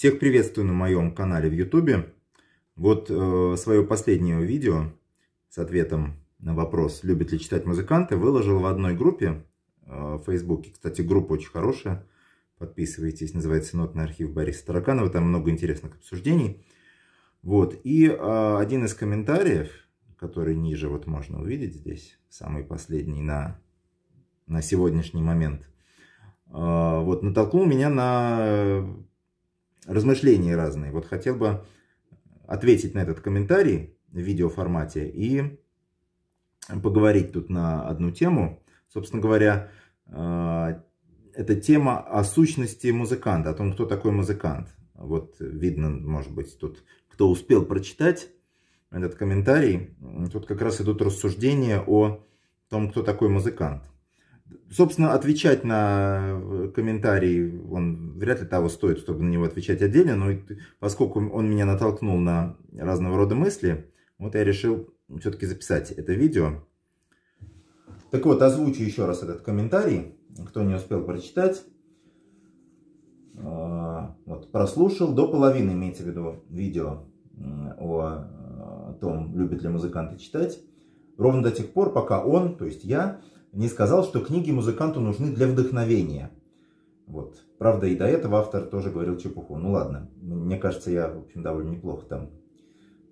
Всех приветствую на моем канале в YouTube. Вот э, свое последнее видео с ответом на вопрос, любят ли читать музыканты, выложил в одной группе э, в Фейсбуке. Кстати, группа очень хорошая. Подписывайтесь, называется «Нотный архив Бориса Тараканова». Там много интересных обсуждений. Вот. И э, один из комментариев, который ниже вот можно увидеть здесь, самый последний на, на сегодняшний момент, э, вот натолкнул меня на размышления разные. Вот хотел бы ответить на этот комментарий в видеоформате и поговорить тут на одну тему. Собственно говоря, э, это тема о сущности музыканта, о том, кто такой музыкант. Вот видно, может быть, тут кто успел прочитать этот комментарий, тут как раз идут рассуждения о том, кто такой музыкант. Собственно, отвечать на э, комментарий, он вряд ли того стоит, чтобы на него отвечать отдельно, но поскольку он меня натолкнул на разного рода мысли, вот я решил все-таки записать это видео. Так вот, озвучу еще раз этот комментарий, кто не успел прочитать. А, вот, прослушал до половины, имеется в виду, видео о том, любят ли музыканты читать. Ровно до тех пор, пока он, то есть я, не сказал, что книги музыканту нужны для вдохновения. Вот. Правда, и до этого автор тоже говорил чепуху. Ну ладно, мне кажется, я, в общем, довольно неплохо там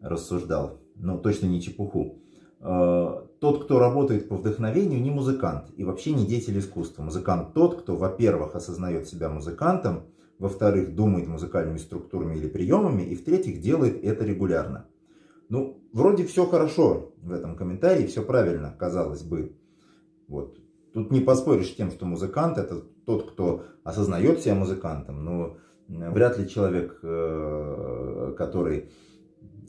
рассуждал. Но точно не чепуху. А, тот, кто работает по вдохновению, не музыкант и вообще не деятель искусства. Музыкант тот, кто, во-первых, осознает себя музыкантом, во-вторых, думает музыкальными структурами или приемами, и в-третьих, делает это регулярно. Ну, вроде все хорошо в этом комментарии, все правильно, казалось бы. Вот. Тут не поспоришь с тем, что музыкант это тот, кто осознает себя музыкантом, но вряд ли человек, э, который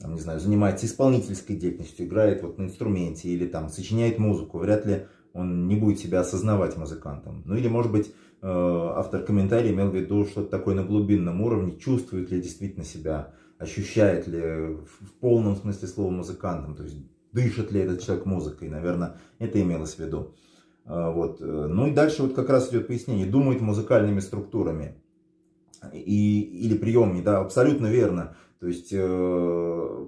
там, не знаю, занимается исполнительской деятельностью, играет вот на инструменте или там сочиняет музыку, вряд ли он не будет себя осознавать музыкантом. Ну или, может быть, э, автор комментария имел в виду что-то такое на глубинном уровне, чувствует ли действительно себя, ощущает ли в полном смысле слова музыкантом, то есть дышит ли этот человек музыкой, наверное, это имелось в виду. А, вот. Э, ну и дальше вот как раз идет пояснение. Думает музыкальными структурами и, или приемами. Да, абсолютно верно. То есть э,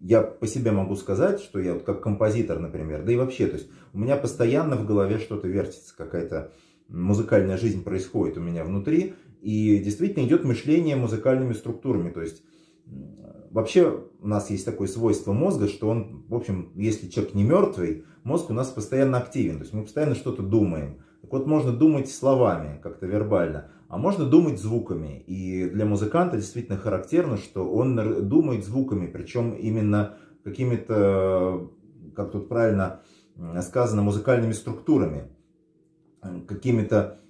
я по себе могу сказать, что я вот как композитор, например, да и вообще, то есть у меня постоянно в голове что-то вертится, какая-то музыкальная жизнь происходит у меня внутри, и действительно идет мышление музыкальными структурами, то есть Вообще у нас есть такое свойство мозга, что он, в общем, если человек не мертвый, мозг у нас постоянно активен, то есть мы постоянно что-то думаем. Так вот, можно думать словами, как-то вербально, а можно думать звуками. И для музыканта действительно характерно, что он думает звуками, причем именно какими-то, как тут правильно сказано, музыкальными структурами, какими-то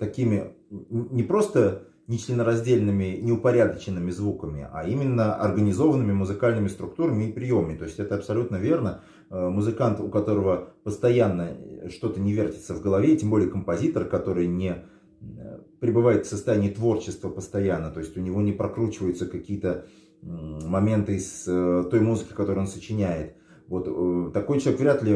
такими, не просто нечленораздельными, неупорядоченными звуками, а именно организованными музыкальными структурами и приемами. То есть это абсолютно верно. Э, музыкант, у которого постоянно что-то не вертится в голове, тем более композитор, который не э, пребывает в состоянии творчества постоянно, то есть у него не прокручиваются какие-то моменты из э, той музыки, которую он сочиняет. Вот такой человек вряд ли,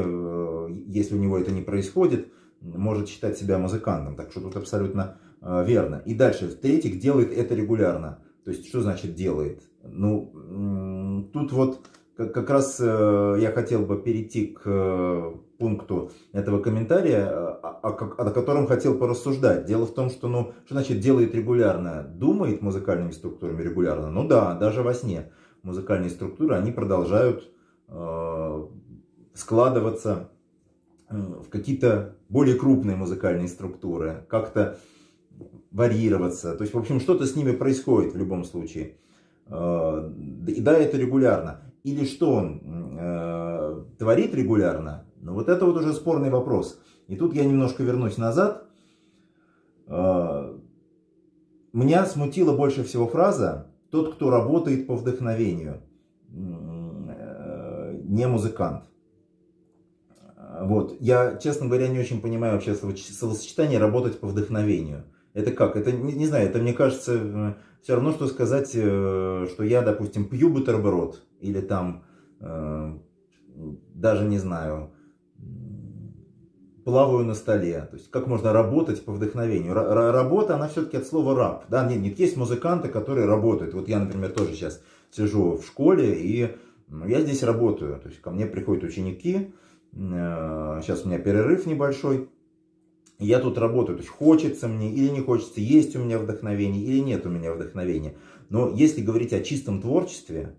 если у него это не происходит, может считать себя музыкантом. Так что тут абсолютно верно. И дальше, в-третьих, делает это регулярно. То есть, что значит делает? Ну, тут вот как раз э, я хотел бы перейти к э, пункту этого комментария, о, о котором хотел порассуждать. Дело в том, что, ну, что значит делает регулярно? Думает музыкальными структурами регулярно? Ну да, даже во сне музыкальные структуры, они продолжают э, складываться в какие-то более крупные музыкальные структуры, как-то варьироваться. То есть, в общем, что-то с ними происходит в любом случае. Э, и да, это регулярно. Или что он э, творит регулярно? Ну, вот это вот уже спорный вопрос. И тут я немножко вернусь назад. Э, меня смутила больше всего фраза «тот, кто работает по вдохновению, не музыкант». Вот. Я, честно говоря, не очень понимаю вообще словосочетание «работать по вдохновению». Это как? Это, не, не знаю, это мне кажется э, все равно, что сказать, э, что я, допустим, пью бутерброд. Или там, э, даже не знаю, плаваю на столе. То есть как можно работать по вдохновению. Работа, она все-таки от слова раб. Да? Нет, нет, есть музыканты, которые работают. Вот я, например, тоже сейчас сижу в школе, и я здесь работаю. То есть ко мне приходят ученики, сейчас у меня перерыв небольшой, я тут работаю, то есть хочется мне или не хочется, есть у меня вдохновение или нет у меня вдохновения. Но если говорить о чистом творчестве,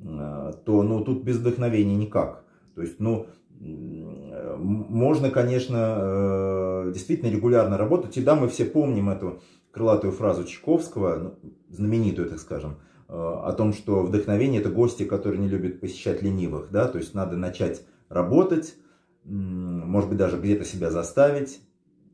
то ну, тут без вдохновения никак. То есть, ну, можно, конечно, э, действительно регулярно работать. И да, мы все помним эту крылатую фразу Чайковского, ну, знаменитую, так скажем, э, о том, что вдохновение – это гости, которые не любят посещать ленивых. Да? То есть надо начать работать, может быть, даже где-то себя заставить,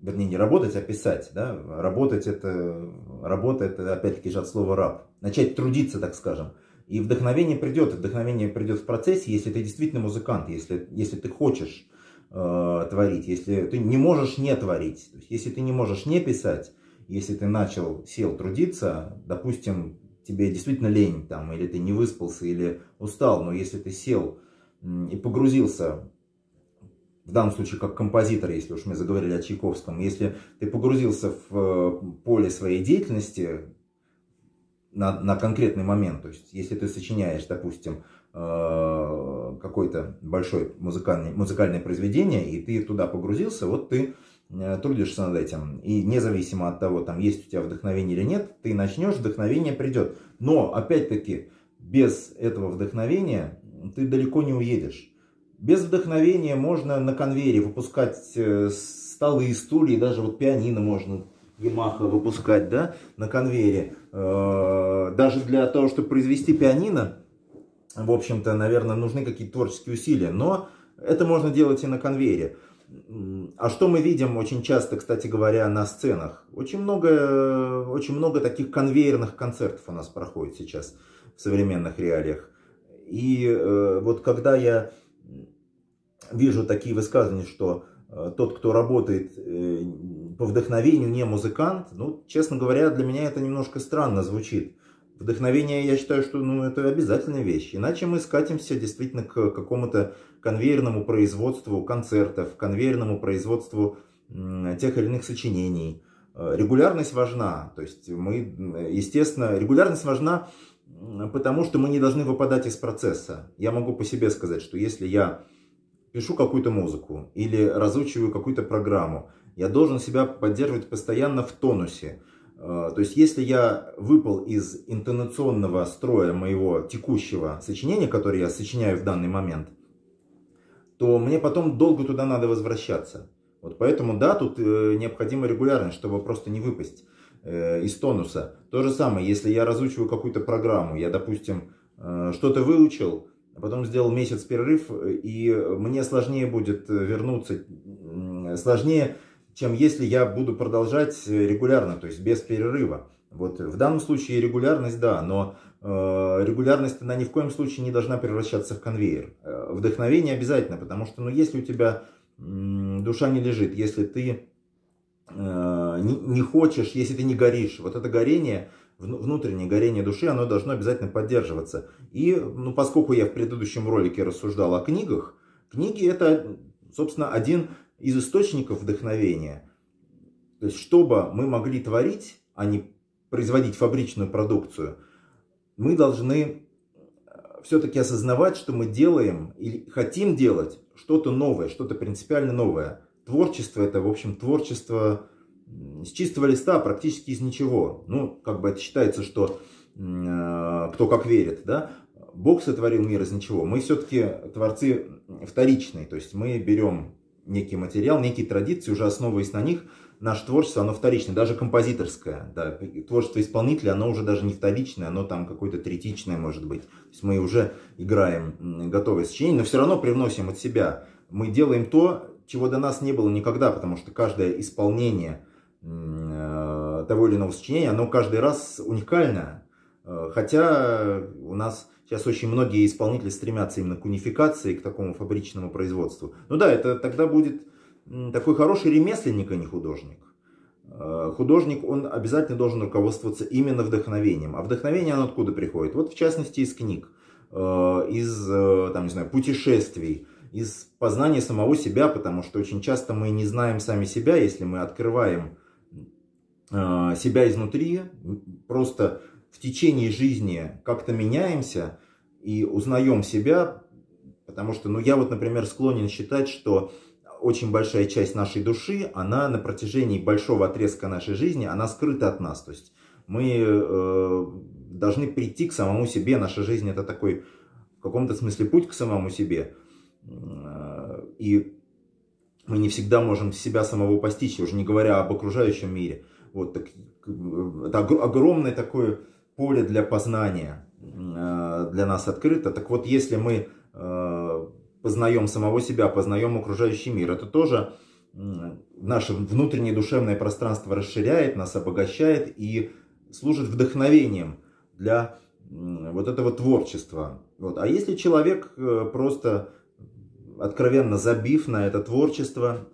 вернее, не работать, а писать, да, работать это, работа это, опять-таки, же от слова раб, начать трудиться, так скажем, и вдохновение придет, вдохновение придет в процессе, если ты действительно музыкант, если, если ты хочешь э, творить, если ты не можешь не творить, то есть, если ты не можешь не писать, если ты начал, сел трудиться, допустим, тебе действительно лень, там, или ты не выспался, или устал, но если ты сел и погрузился в данном случае как композитор, если уж мы заговорили о Чайковском, если ты погрузился в э, поле своей деятельности на, на конкретный момент, то есть если ты сочиняешь, допустим, э, какое-то большое музыкальное, музыкальное произведение, и ты туда погрузился, вот ты э, трудишься над этим. И независимо от того, там есть у тебя вдохновение или нет, ты начнешь, вдохновение придет. Но, опять-таки, без этого вдохновения ты далеко не уедешь. Без вдохновения можно на конвейере выпускать э, столы и стулья, даже вот пианино можно Ямаха выпускать, да, на конвейере. Э, даже для того, чтобы произвести пианино, в общем-то, наверное, нужны какие-то творческие усилия. Но это можно делать и на конвейере. А что мы видим очень часто, кстати говоря, на сценах? Очень много, очень много таких конвейерных концертов у нас проходит сейчас в современных реалиях. И э, вот когда я вижу такие высказывания, что э, тот, кто работает э, по вдохновению, не музыкант, ну, честно говоря, для меня это немножко странно звучит. Вдохновение, я считаю, что ну, это обязательная вещь. Иначе мы скатимся действительно к какому-то конвейерному производству концертов, конвейерному производству тех или иных сочинений. Э, регулярность важна. То есть мы, естественно, регулярность важна, потому что мы не должны выпадать из процесса. Я могу по себе сказать, что если я пишу какую-то музыку или разучиваю какую-то программу, я должен себя поддерживать постоянно в тонусе. Э, то есть, если я выпал из интонационного строя моего текущего сочинения, которое я сочиняю в данный момент, то мне потом долго туда надо возвращаться. Вот поэтому, да, тут э, необходима регулярность, чтобы просто не выпасть э, из тонуса. То же самое, если я разучиваю какую-то программу, я, допустим, что-то выучил, потом сделал месяц перерыв, и мне сложнее будет вернуться, сложнее, чем если я буду продолжать регулярно, то есть без перерыва. Вот в данном случае регулярность, да, но э, регулярность, она ни в коем случае не должна превращаться в конвейер. Э, вдохновение обязательно, потому что, ну, если у тебя э, душа не лежит, если ты э, не, не хочешь, если ты не горишь, вот это горение, внутреннее горение души, оно должно обязательно поддерживаться. И, ну, поскольку я в предыдущем ролике рассуждал о книгах, книги это, собственно, один из источников вдохновения. То есть, чтобы мы могли творить, а не производить фабричную продукцию, мы должны э, все-таки осознавать, что мы делаем или хотим делать что-то новое, что-то принципиально новое. Творчество это, в общем, творчество с чистого листа, практически из ничего. Ну, как бы это считается, что э, кто как верит, да. Бог сотворил мир из ничего. Мы все-таки творцы вторичные, то есть мы берем некий материал, некие традиции, уже основываясь на них, наше творчество, оно вторичное, даже композиторское. Да, творчество исполнителя, оно уже даже не вторичное, оно там какое-то третичное может быть. То есть мы уже играем готовое сочинение, но все равно привносим от себя. Мы делаем то, чего до нас не было никогда, потому что каждое исполнение того или иного сочинения, оно каждый раз уникальное. Э, хотя у нас сейчас очень многие исполнители стремятся именно к унификации, к такому фабричному производству. Ну да, это тогда будет такой хороший ремесленник, а не художник. Э, художник, он обязательно должен руководствоваться именно вдохновением. А вдохновение, оно откуда приходит? Вот в частности из книг, из, там, не знаю, путешествий, из познания самого себя, потому что очень часто мы не знаем сами себя, если мы открываем э, себя изнутри, просто в течение жизни как-то меняемся и узнаем себя, потому что, ну, я вот, например, склонен считать, что очень большая часть нашей души, она на протяжении большого отрезка нашей жизни, она скрыта от нас. То есть мы э, должны прийти к самому себе. Наша жизнь это такой в каком-то смысле путь к самому себе. Э, и мы не всегда можем себя самого постичь, уже не говоря об окружающем мире. Вот так, это огромное такое поле для познания э, для нас открыто. Так вот, если мы э, познаем самого себя, познаем окружающий мир, это тоже наше внутреннее душевное пространство расширяет, нас обогащает и служит вдохновением для вот этого творчества. Вот. А если человек э, просто откровенно забив на это творчество,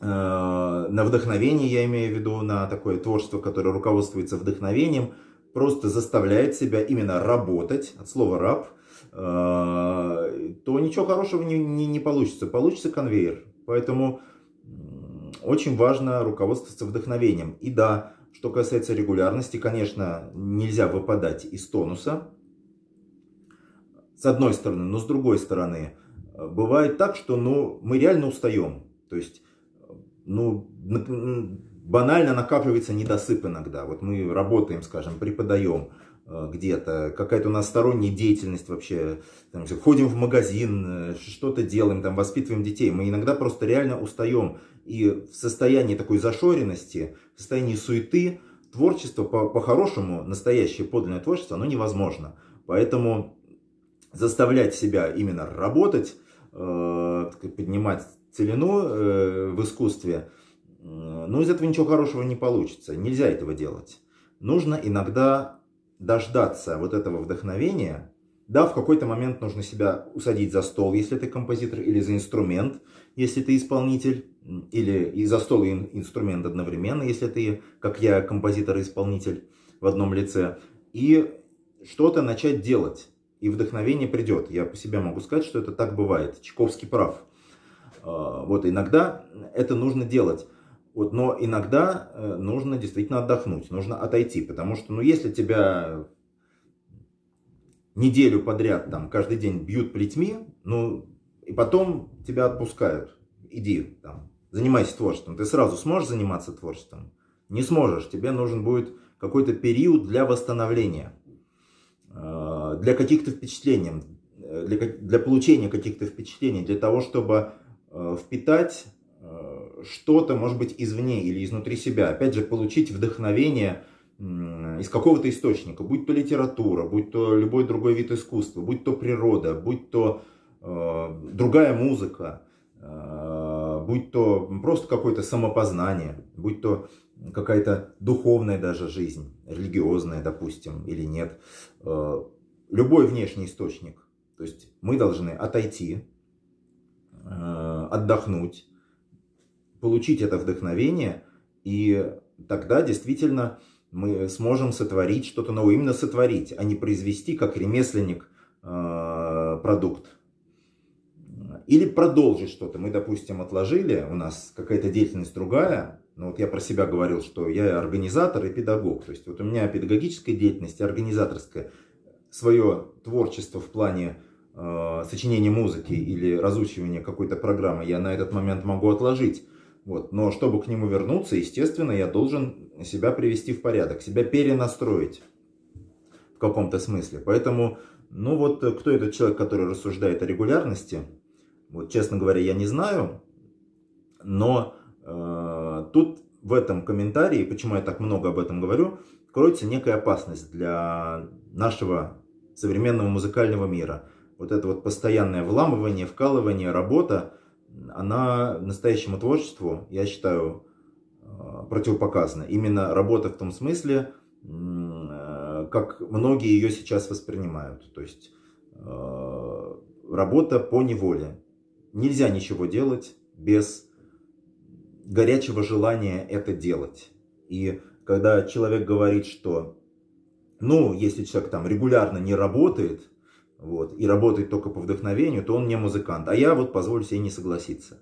на вдохновение, я имею в виду, на такое творчество, которое руководствуется вдохновением, просто заставляет себя именно работать, от слова раб, э, то ничего хорошего не, не, не получится. Получится конвейер. Поэтому очень важно руководствоваться вдохновением. И да, что касается регулярности, конечно, нельзя выпадать из тонуса. С одной стороны, но с другой стороны, бывает так, что ну, мы реально устаем. То есть, ну, банально накапливается недосып иногда. Вот мы работаем, скажем, преподаем э, где-то, какая-то у нас сторонняя деятельность вообще, там, ходим в магазин, э, что-то делаем, там, воспитываем детей. Мы иногда просто реально устаем. И в состоянии такой зашоренности, в состоянии суеты, творчество по-хорошему, по настоящее подлинное творчество, оно невозможно. Поэтому заставлять себя именно работать, э, поднимать целину э, в искусстве, ну из этого ничего хорошего не получится. Нельзя этого делать. Нужно иногда дождаться вот этого вдохновения, да, в какой-то момент нужно себя усадить за стол, если ты композитор, или за инструмент, если ты исполнитель, или и за стол и инструмент одновременно, если ты, как я, композитор и исполнитель в одном лице, и что-то начать делать, и вдохновение придет. Я по себе могу сказать, что это так бывает. Чайковский прав. А, вот иногда это нужно делать. Вот, но иногда э, нужно действительно отдохнуть, нужно отойти, потому что, ну, если тебя неделю подряд, там, каждый день бьют плетьми, ну, и потом тебя отпускают. Иди, там, занимайся творчеством. Ты сразу сможешь заниматься творчеством? Не сможешь. Тебе нужен будет какой-то период для восстановления, э, для каких-то впечатлений, э, для, для получения каких-то впечатлений, для того, чтобы впитать что-то, может быть, извне или изнутри себя. Опять же, получить вдохновение – из какого-то источника, будь то литература, будь то любой другой вид искусства, будь то природа, будь то э, другая музыка, э, будь то просто какое-то самопознание, будь то какая-то духовная даже жизнь, религиозная, допустим, или нет, э, любой внешний источник. То есть мы должны отойти, э, отдохнуть, получить это вдохновение, и тогда действительно мы сможем сотворить что-то новое. Именно сотворить, а не произвести как ремесленник э, продукт. Или продолжить что-то. Мы, допустим, отложили, у нас какая-то деятельность другая. Ну, вот я про себя говорил, что я организатор и педагог. То есть вот у меня педагогическая деятельность и организаторская. Свое творчество в плане э, сочинения музыки или разучивания какой-то программы я на этот момент могу отложить. Вот. Но чтобы к нему вернуться, естественно, я должен себя привести в порядок, себя перенастроить в каком-то смысле. Поэтому, ну вот, кто этот человек, который рассуждает о регулярности, вот, честно говоря, я не знаю, но э, тут в этом комментарии, почему я так много об этом говорю, кроется некая опасность для нашего современного музыкального мира. Вот это вот постоянное вламывание, вкалывание, работа – она настоящему творчеству, я считаю, э, противопоказана. Именно работа в том смысле, э, как многие ее сейчас воспринимают. То есть э, работа по неволе. Нельзя ничего делать без горячего желания это делать. И когда человек говорит, что, ну, если человек там регулярно не работает, вот, и работает только по вдохновению, то он не музыкант. А я вот позволю себе не согласиться.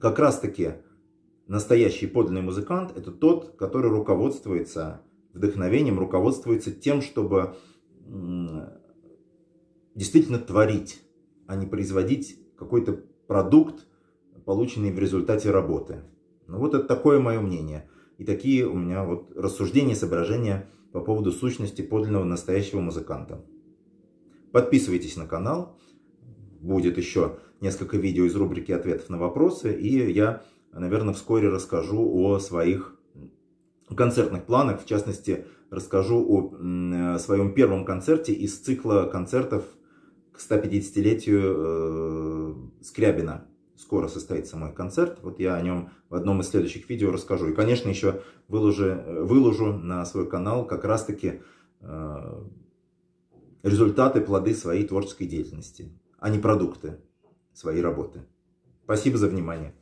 Как раз таки настоящий подлинный музыкант это тот, который руководствуется вдохновением, руководствуется тем, чтобы действительно творить, а не производить какой-то продукт, полученный в результате работы. Ну вот это такое мое мнение. И такие у меня вот рассуждения, соображения по поводу сущности подлинного настоящего музыканта. Подписывайтесь на канал. Будет еще несколько видео из рубрики ответов на вопросы. И я, наверное, вскоре расскажу о своих концертных планах. В частности, расскажу о своем первом концерте из цикла концертов к 150-летию э, Скрябина. Скоро состоится мой концерт. Вот я о нем в одном из следующих видео расскажу. И, конечно, еще выложу, выложу на свой канал как раз-таки э, результаты, плоды своей творческой деятельности, а не продукты своей работы. Спасибо за внимание.